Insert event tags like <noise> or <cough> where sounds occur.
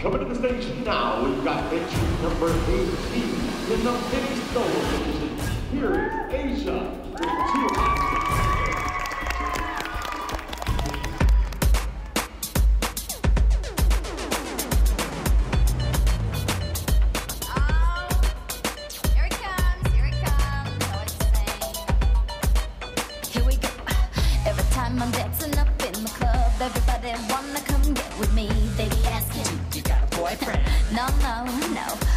Coming to the stage now, we've got entry number 18 in the mini solo division. Here is Asia with two time I'm dancing up in the club, everybody wanna come get with me. Boyfriend? <laughs> no, no, no.